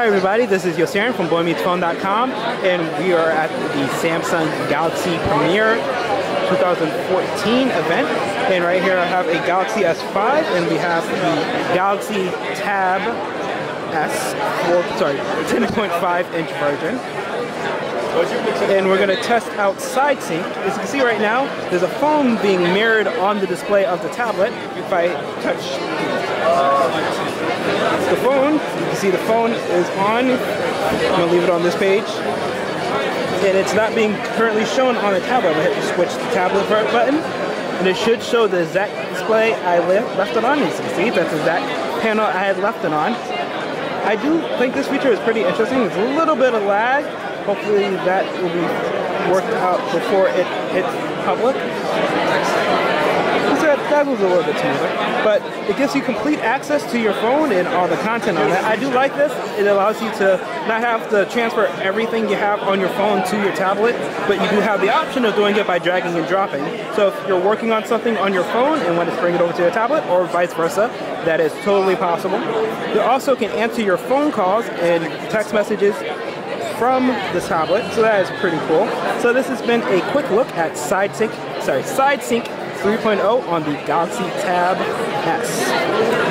Hi everybody, this is Yosarin from BoyMeetsPhone.com and we are at the Samsung Galaxy Premiere 2014 event and right here I have a Galaxy S5 and we have the Galaxy Tab S, well, sorry, 10.5 inch version and we're going to test out SideSync. As you can see right now, there's a phone being mirrored on the display of the tablet. If I touch the phone, you can see the phone is on. I'm to leave it on this page. And it's not being currently shown on the tablet. I hit the switch the tablet button, and it should show the exact display I left it on. You can see, that's the exact panel I had left it on. I do think this feature is pretty interesting. There's a little bit of lag, hopefully that will be worked out before it hits public. A little bit. But it gives you complete access to your phone and all the content on it. I do like this. It allows you to not have to transfer everything you have on your phone to your tablet, but you do have the option of doing it by dragging and dropping. So if you're working on something on your phone and want to bring it over to your tablet or vice versa, that is totally possible. You also can answer your phone calls and text messages from the tablet, so that is pretty cool. So this has been a quick look at SideSync, sorry, SideSync 3.0 on the Galaxy Tab S.